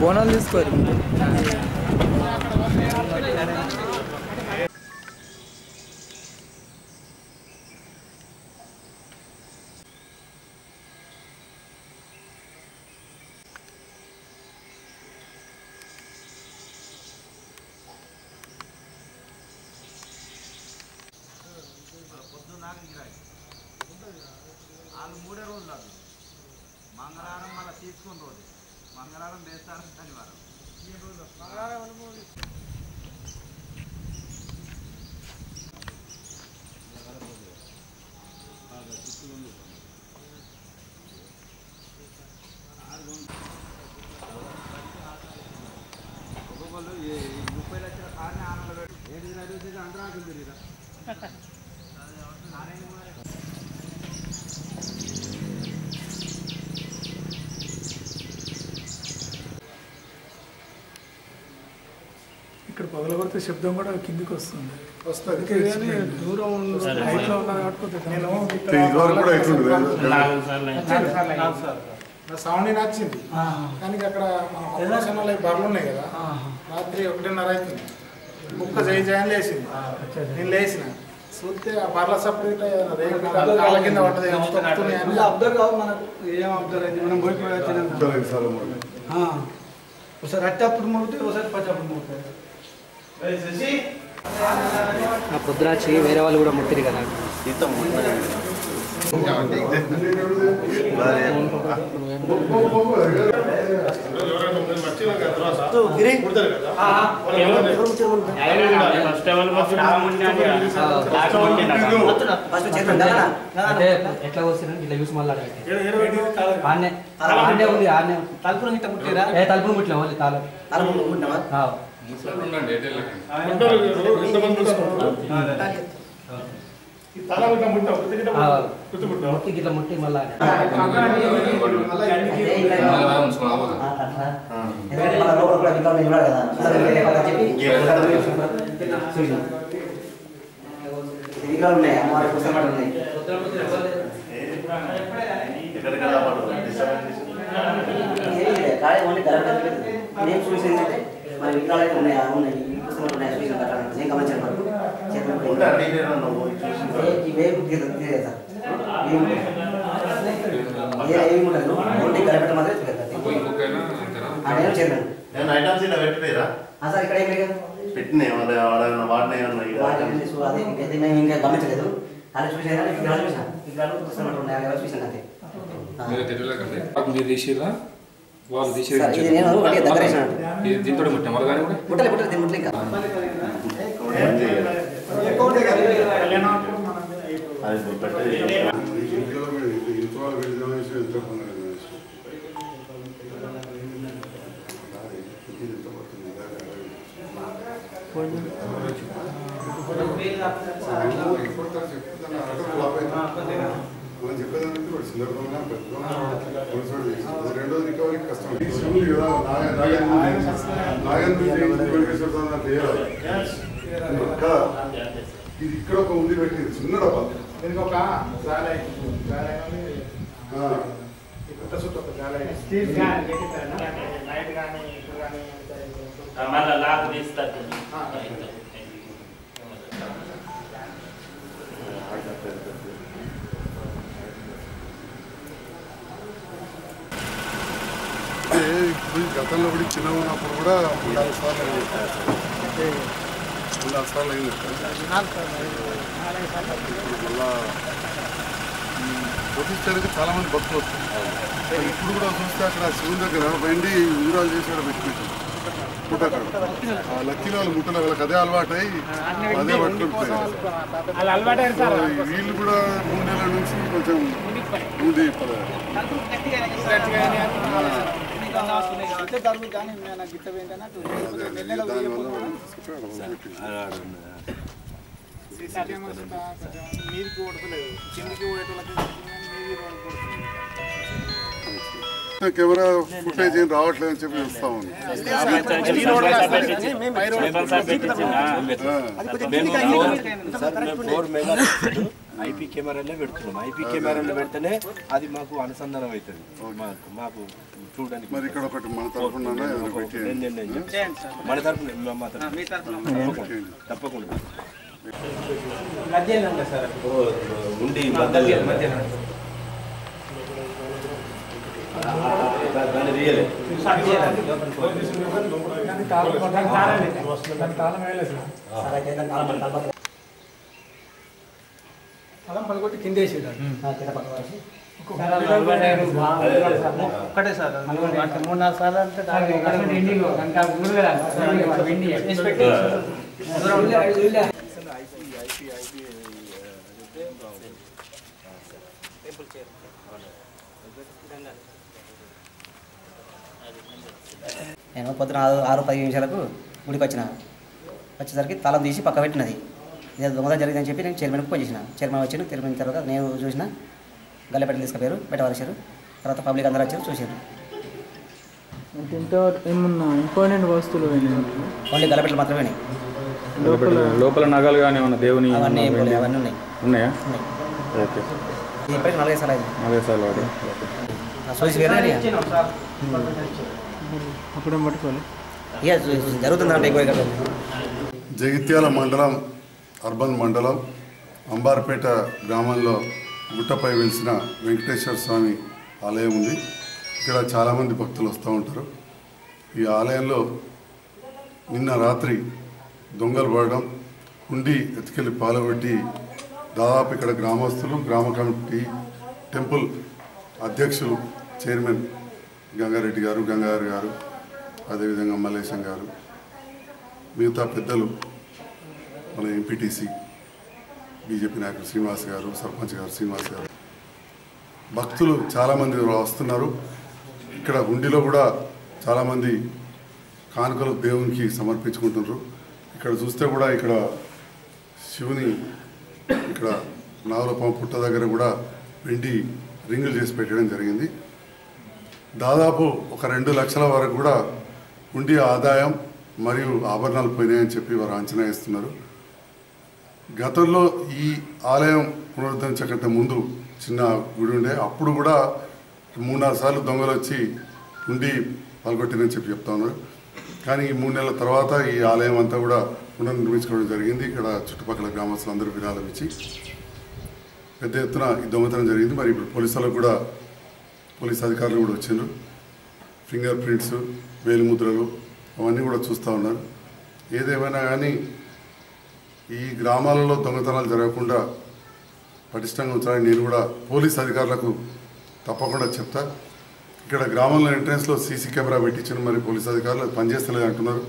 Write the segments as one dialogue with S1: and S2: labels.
S1: బోనాలు తీసుకోరు.
S2: వాళ్ళు మూడే రోజులు మంగళవారం మళ్ళీ తీసుకుని రోజు మంగళవారం వేస్తారు
S3: ఇక్కడ పగలగొడితే శబ్దం కూడా కిందికి వస్తుంది.
S4: సౌండ్ నచ్చింది. కానీ అక్కడ మన బర్రెలు ఉన్నాయి కదా. రాత్రి ఒకటిన్నర అవుతుంది. కుక్క చేయి చేయని లేచింది. నేను లేచిన. చూస్తే ఆ బర్ల సపరేట్ కాళ్ళ కింద పడ్డది
S5: అబ్జర్వ్ కావు మనకు. ఏం అబ్జర్వ్ అయింది? మనం పోయి. ఒకసారి. అట్టి అప్పుడు మోగుతాయి ఒకసారి పచ్చి అప్పుడు మోగుతాయి
S1: ఆ పొద్దురాచి వేరే వాళ్ళు కూడా ముట్టిరు కదా. అంటే ఎట్లా వస్తుంది ఇట్లా చూసి మళ్ళీ ఆడనే. ఆడనే ఉంది ఆడనే
S5: తలుపులు ఇట్లా ముట్టిరా?
S1: ఏ తలుపులు ఓన్లీ తాళం. ముట్టి గిట్ల ముట్టి ఆ.
S4: తల ఇట్లా ముట్టావు, కొద్ది గిట్ట
S1: ఆ.
S4: గుర్తు ముట్టావు.
S1: ముట్టి గిట్ల ముట్టి మళ్ళీ
S6: ఐటమ్స్ ఇలా పెట్టిపోయారా
S7: సార్ ఇక్కడ ఏం లేదు
S6: పెట్టినా ఏమన్నా వాడిన ఏమన్నా ఇక
S7: వాటిని చూ- అదే ఇంకైతే మేము ఇంకా గమనించలేదు అలా చూసాను ఇక్కడ చూసాను ఇక్కడ చూస్తున్నట్టు ఉన్నాయి అలా చూసాను అంతే ఆ.
S8: మీరు తీసిరా వాళ్ళు
S7: ఇది నేను ఒకటి దగ్గర వేసినాను.
S8: ఇది దీంతో ముట్టాం. వాళ్ళు కానీ కూడా?
S7: ముట్టలే ముట్టలే దీని ముట్టలే ఇంకా.
S6: అది పెట్టేది
S9: మనం చెప్పేదానికి వాడు సందర్భంగా పెద్దగా రెండోది రికవరీ కష్టం ఉంది కదా నాగ- నాగేంద్ర నాగేంద్ర వెంకటేశ్వర స్వామి అంటే ఏ రాదు. కదా ఇది ఇక్కడ ఒక ఉంది పెట్టింది చిన్న డబ్బా
S4: దీనికి ఒక జాలై జాలై చుట్టూ ఒక జాలై కానీ ఇప్పుడు కానీ
S10: లాక్ తీస్తారు
S9: అంటే ఇప్పుడు గతంలో కూడా చిన్న ఉన్నప్పుడు కూడా మూడు నాలుగు సార్లు అయింది. మూడు నాలుగు సార్లు అయింది. మళ్ళా ప్రతిష్టానికి చాలా మంది భక్తులు వస్తారు ఇప్పుడు కూడా చూస్తే అక్కడ శివుని దగ్గర బండి ఉంగరాలు చేసి కూడా పెట్టుకుంటారు. పుట్టక్కడ ఆ లక్కీలో వాళ్ళు ముట్టలు వాళ్ళకి అదే అలవాటు అయ్యి అదే పట్టుకుంటున్నాయి
S4: వీళ్ళు
S9: కూడా మూడు నెలల నుంచి కొంచెం ఉండి పద-
S4: మీరు కూడా కిందకి కొంచెం మీరు
S9: కెమెరా ఫుటేజ్ ఏం రావట్లేదు అని చెప్పి చూస్తా ఉంది.
S11: ఐపీ కెమెరాలో పెడుతున్నాం. ఐపీ కెమెరాలో పెడితేనే అది మాకు అనుసంధానం అవుతుంది. మాకు మాకు చూడడానికి
S9: మరి ఇక్కడ ఒకటి మన తరఫున.
S11: మన తరఫున మా తరఫున తప్పకుండా. ఉండి మధ్యలో దాన్ని తీయలే
S3: దానికి తాళం దానికి పలకొట్టి కింద వేసేదాన్ని
S5: ఒక్కటే సార్ మూడు నాలుగు సార్లు అంటే
S1: నేను పొద్దున ఆరు ఆరు పది నిమిషాలకు గుడికి వచ్చిన వచ్చేసరికి తాళం తీసి పక్క పెట్టినది. ఇదే దొంగత జరిగిందని చెప్పి నేను చైర్మన్కి ఫోన్ చేసిన. చైర్మన్ వచ్చాను చైర్మన్ తర్వాత నేను చూసిన. గల్లెపెట్టలు తీసుకుపోయారు పెట్టవలసారు తర్వాత పబ్లిక్ అందరూ వచ్చారు
S12: దీంతో ఏమన్నా ఇంపార్టెంట్ వస్తువులు
S1: ఓన్లీ గల్లపెట్టలు మాత్రమే
S12: లోపల
S7: లోపల నగలు కానీ ఏమన్నా దేవుని
S1: అవన్నీ అవన్నీ ఉన్నాయి.
S7: ఉన్నాయా. ఓకే.
S1: ఇప్పటికి నాలుగైదు సార్లు అయింది.
S7: నలభై సార్లు
S9: జగిత్యాల మండలం అర్బన్ మండలం అంబార్పేట గ్రామంలో గుట్టపై వెలిసిన వెంకటేశ్వర స్వామి ఆలయం ఉంది. ఇక్కడ చాలామంది భక్తులు వస్తూ ఉంటారు. ఈ ఆలయంలో నిన్న రాత్రి దొంగలు పడడం హుండి ఎత్తుకెళ్ళి పాల్గొట్టి దాదాపు ఇక్కడ గ్రామస్తులు గ్రామ కమిటీ టెంపుల్ అధ్యక్షులు చైర్మన్ గంగారెడ్డి గారు గంగారు గారు అదేవిధంగా మల్లేశం గారు మిగతా పెద్దలు మన ఎంపీటీసీ బీజేపీ నాయకుడు శ్రీనివాస్ గారు సర్పంచ్ గారు శ్రీనివాస్ గారు. భక్తులు చాలామంది వస్తున్నారు. ఇక్కడ ఉండిలో కూడా చాలామంది కానుకలు దేవునికి సమర్పించుకుంటున్నారు. ఇక్కడ చూస్తే కూడా ఇక్కడ శివుని ఇక్కడ నాగులపాము పుట్ట దగ్గర కూడా వెండి రింగులు చేసి పెట్టడం జరిగింది. దాదాపు ఒక రెండు లక్షల వరకు కూడా ఉండి ఆదాయం మరియు ఆభరణాలు పోయినాయని చెప్పి వారు అంచనా వేస్తున్నారు. గతంలో ఈ ఆలయం పునరుద్ధరించకంటే ముందు చిన్న గుడి ఉండే అప్పుడు కూడా మూడు నాలుగు సార్లు దొంగలు వచ్చి ఉండి పాల్గొట్టినని చెప్పి చెప్తా ఉన్నారు. కానీ ఈ మూడు నెలల తర్వాత ఈ ఆలయం అంతా కూడా పునర్నిర్మించుకోవడం జరిగింది. ఇక్కడ చుట్టుపక్కల గ్రామస్తులు అందరూ విరాళం ఇచ్చి పెద్ద ఎత్తున ఈ దొంగతనం జరిగింది. మరి ఇప్పుడు పోలీసులకు కూడా పోలీస్ అధికారులు కూడా వచ్చారు. ఫింగర్ ప్రింట్స్ వేలిముద్రలు అవన్నీ కూడా చూస్తూ ఉన్నారు. ఏదేమైనా కానీ ఈ గ్రామాలలో దొంగతనాలు జరగకుండా పటిష్టంగా ఉంచాలని నేను కూడా పోలీస్ అధికారులకు తప్పకుండా చెప్తా. ఇక్కడ గ్రామంలో ఎంట్రన్స్లో సీసీ కెమెరా పెట్టించిన మరి పోలీస్ అధికారులు. అది పనిచేస్తలేదు అంటున్నారు.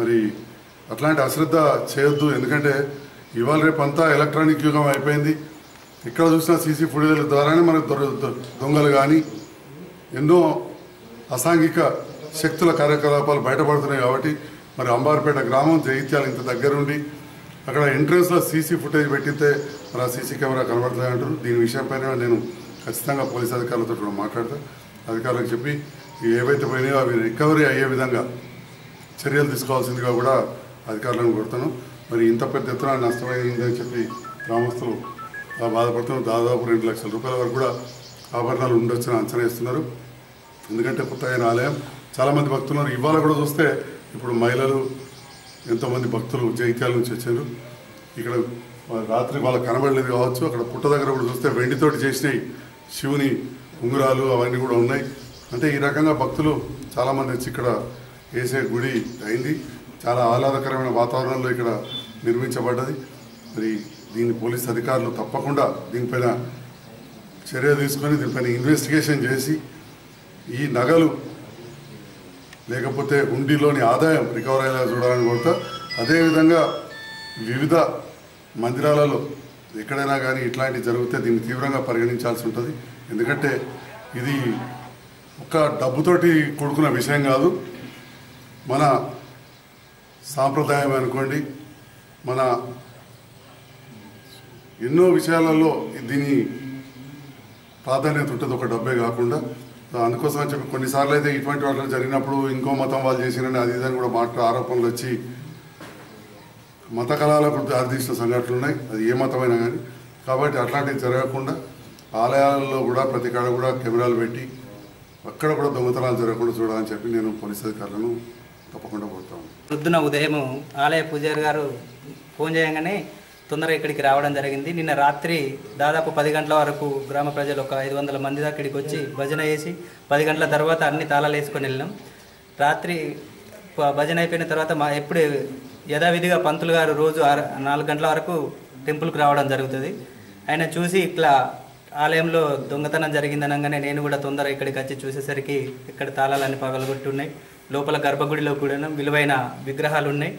S9: మరి అట్లాంటి అశ్రద్ధ చేయొద్దు. ఎందుకంటే ఇవాళ రేపు అంతా ఎలక్ట్రానిక్ యుగం అయిపోయింది. ఎక్కడ చూసినా సీసీ ఫుటేజ్ల ద్వారానే మనకు దొర- దొంగలు కానీ ఎన్నో అసాంఘిక శక్తుల కార్యకలాపాలు బయటపడుతున్నాయి కాబట్టి మరి అంబార్పేట గ్రామం జగిత్యాల ఇంత దగ్గరుండి అక్కడ ఎంట్రన్స్లో సీసీ ఫుటేజ్ పెట్టితే మరి ఆ సీసీ కెమెరా కనబడుతుంది అంటారు దీని విషయంపైన నేను ఖచ్చితంగా పోలీస్ అధికారులతో కూడా మాట్లాడతా. అధికారులకు చెప్పి ఏవైతే పోయినాయో అవి రికవరీ అయ్యే విధంగా చర్యలు తీసుకోవాల్సిందిగా కూడా అధికారులను కొడతాను మరి ఇంత పెద్ద ఎత్తున నష్టమైందని చెప్పి గ్రామస్తులు బాధపడుతున్నారు దాదాపు రెండు లక్షల రూపాయల వరకు కూడా ఆభరణాలు ఉండొచ్చని అంచనా వేస్తున్నారు. ఎందుకంటే కొత్త ఆలయం చాలామంది భక్తులు ఇవాళ కూడా చూస్తే ఇప్పుడు మహిళలు ఎంతోమంది భక్తులు జైత్యాల నుంచి వచ్చారు. ఇక్కడ రాత్రి వాళ్ళకి కనబడలేదు కావచ్చు. అక్కడ పుట్ట దగ్గర కూడా చూస్తే వెండితోటి చేసినవి శివుని ఉంగరాలు అవన్నీ కూడా ఉన్నాయి. అంటే ఈ రకంగా భక్తులు చాలామంది వచ్చి ఇక్కడ వేసే గుడి అయింది. చాలా ఆహ్లాదకరమైన వాతావరణంలో ఇక్కడ నిర్మించబడ్డది. మరి దీన్ని పోలీస్ అధికారులు తప్పకుండా దీనిపైన చర్య తీసుకొని దీనిపైన ఇన్వెస్టిగేషన్ చేసి ఈ నగలు లేకపోతే హుండీలోని ఆదాయం రికవర్ అయ్యేలా చూడాలని కోరుతా. అదేవిధంగా వివిధ మందిరాలలో ఎక్కడైనా కానీ ఇట్లాంటివి జరిగితే దీన్ని తీవ్రంగా పరిగణించాల్సి ఉంటుంది. ఎందుకంటే ఇది ఒక డబ్బుతోటి కొడుకున్న విషయం కాదు. మన సాంప్రదాయం అనుకోండి మన ఎన్నో విషయాలలో దీని ప్రాధాన్యత ఉంటుంది. ఒక డబ్బే కాకుండా అందుకోసం చెప్పి కొన్నిసార్లు అయితే ఇటువంటి వాటిలో జరిగినప్పుడు ఇంకో మతం వాళ్ళు చేసిరని అది ఇదని కూడా మాట ఆరోపణలు వచ్చి మత కళాలకు దారితీసిన సంఘటనలు ఉన్నాయి. అది ఏ మతమైనా కానీ. కాబట్టి అట్లాంటివి జరగకుండా ఆలయాలలో కూడా ప్రతి కాడ కూడా కెమెరాలు పెట్టి అక్కడ కూడా దొంగతనాలు జరగకుండా చూడాలని చెప్పి నేను పోలీస్ అధికారులను తప్పకుండా కోరుతాను
S13: పొద్దున ఉదయం ఆలయ పూజారి గారు ఫోన్ చేయగానే తొందరగా ఇక్కడికి రావడం జరిగింది. నిన్న రాత్రి దాదాపు పది గంటల వరకు గ్రామ ప్రజలు ఒక ఐదు వందల మంది దాకా ఇక్కడికి వచ్చి భజన వేసి పది గంటల తర్వాత అన్ని తాళాలు వేసుకొని వెళ్ళినాం. రాత్రి భజన అయిపోయిన తర్వాత మా ఎప్పుడు యథావిధిగా పంతులు గారు రోజు నాలుగు గంటల వరకు టెంపుల్కి రావడం జరుగుతుంది. ఆయన చూసి ఇట్లా ఆలయంలో దొంగతనం జరిగిందనగానే నేను కూడా తొందర ఇక్కడికి వచ్చి చూసేసరికి ఇక్కడ తాళాలన్నీ పగలగొట్టి ఉన్నాయి లోపల గర్భగుడిలో కూడా విలువైన విగ్రహాలు ఉన్నాయి.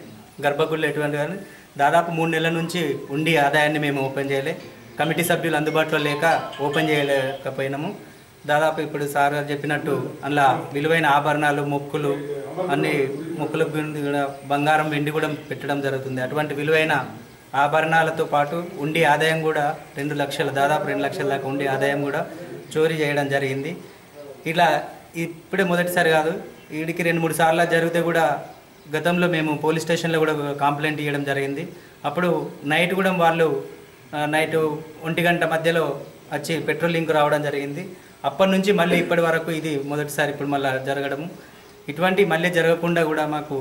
S13: గర్భగుడిలో ఎటువంటి కానీ దాదాపు మూడు నెలల నుంచి ఉండి ఆదాయాన్ని మేము ఓపెన్ చేయలే. కమిటీ సభ్యులు అందుబాటులో లేక ఓపెన్ చేయలేకపోయినాము. దాదాపు ఇప్పుడు సార్ గారు చెప్పినట్టు అందులో విలువైన ఆభరణాలు మొక్కులు అన్ని మొక్కులకు కూడా బంగారం వెండి కూడా పెట్టడం జరుగుతుంది. అటువంటి విలువైన ఆభరణాలతో పాటు ఉండి ఆదాయం కూడా రెండు లక్షల దాదాపు రెండు లక్షల దాకా ఉండి ఆదాయం కూడా చోరీ చేయడం జరిగింది. ఇలా ఇప్పుడే మొదటిసారి కాదు వీడికి రెండు మూడు సార్లు జరిగితే కూడా గతంలో మేము పోలీస్ స్టేషన్లో కూడా కంప్లైంట్ ఇవ్వడం జరిగింది. అప్పుడు నైట్ కూడా వాళ్ళు నైట్ ఒంటి గంట మధ్యలో వచ్చి పెట్రోలింగ్ రావడం జరిగింది. అప్పటి నుంచి మళ్ళీ ఇప్పటి వరకు ఇది మొదటిసారి ఇప్పుడు మళ్ళీ జరగడము. ఇటువంటి మళ్ళీ జరగకుండా కూడా మాకు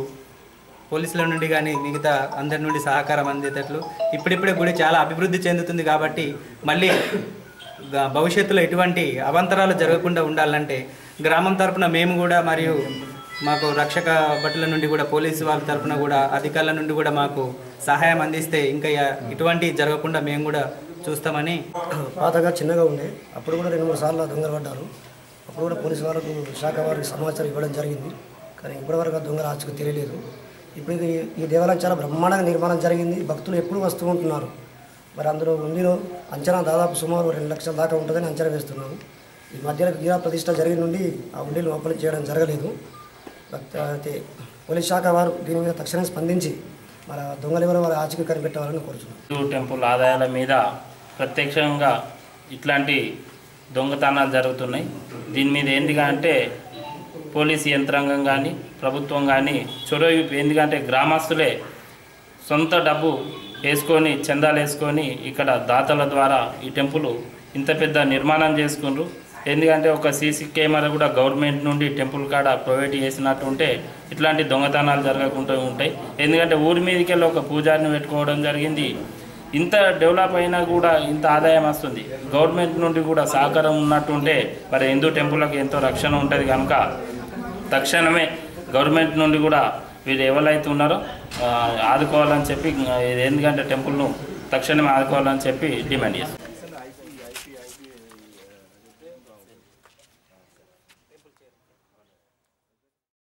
S13: పోలీసుల నుండి కానీ మిగతా అందరి నుండి సహకారం అందేటట్లు ఇప్పుడిప్పుడే గుడి చాలా అభివృద్ధి చెందుతుంది కాబట్టి మళ్ళీ భవిష్యత్తులో ఎటువంటి అవంతరాలు జరగకుండా ఉండాలంటే గ్రామం తరఫున మేము కూడా మరియు మాకు రక్షక భటుల నుండి కూడా పోలీసు వాళ్ళ తరఫున కూడా అధికారుల నుండి కూడా మాకు సహాయం అందిస్తే ఇంకా ఇ- ఇటువంటి జరగకుండా మేము కూడా చూస్తామని.
S14: పాతగా చిన్నగా ఉండే అప్పుడు కూడా రెండు మూడు సార్లు దొంగలు పడ్డారు. అప్పుడు కూడా పోలీసు వాళ్ళకు శాఖ వారికి సమాచారం ఇవ్వడం జరిగింది. కానీ ఇప్పటివరకు వరకు దొంగల ఆచకు తెలియలేదు. ఇప్పుడు ఈ దేవాలయం చాలా బ్రహ్మాండంగా నిర్మాణం జరిగింది. భక్తులు ఎప్పుడు వస్తూ ఉంటున్నారు. మరి అందులో ఉండిలో అంచనా దాదాపు సుమారు రెండు లక్షల దాకా ఉంటుందని అంచనా వేస్తున్నాము ఈ మధ్యలో గీరా ప్రతిష్ట జరిగిన నుండి ఆ ఉండిని ఓపెన్ చేయడం జరగలేదు. పోలీస్ శాఖ వారు దీని మీద తక్షణం స్పందించి మన దొంగలు ఎవరో వారు ఆచకు కనిపెట్టాలని కోరుతున్నాం
S10: టెంపుల్ ఆదాయాల మీద ప్రత్యక్షంగా ఇట్లాంటి దొంగతనాలు జరుగుతున్నాయి. దీని మీద ఏందిగా అంటే పోలీసు యంత్రాంగం కానీ ప్రభుత్వం కానీ చొరవ ఎందుకంటే గ్రామస్తులే సొంత డబ్బు వేసుకొని చందాలు వేసుకొని ఇక్కడ దాతల ద్వారా ఈ టెంపుల్ ఇంత పెద్ద నిర్మాణం చేసుకున్నారు. ఎందుకంటే ఒక సీసీ కెమెరా కూడా గవర్నమెంట్ నుండి టెంపుల్ కాడ ప్రొవైడ్ చేసినట్టు ఉంటే ఇట్లాంటి దొంగతనాలు జరగకుండా ఉంటాయి. ఎందుకంటే ఊరి మీదకి వెళ్ళి ఒక పూజారిని పెట్టుకోవడం జరిగింది. ఇంత డెవలప్ అయినా కూడా ఇంత ఆదాయం వస్తుంది. గవర్నమెంట్ నుండి కూడా సహకారం ఉన్నట్టుంటే మరి హిందూ టెంపుల్కి ఎంతో రక్షణ ఉంటుంది కనుక తక్షణమే గవర్నమెంట్ నుండి కూడా వీళ్ళు ఎవరైతే ఉన్నారో ఆదుకోవాలని చెప్పి ఇది ఎందుకంటే టెంపుల్ను తక్షణమే ఆదుకోవాలని చెప్పి డిమాండ్ చేస్తాం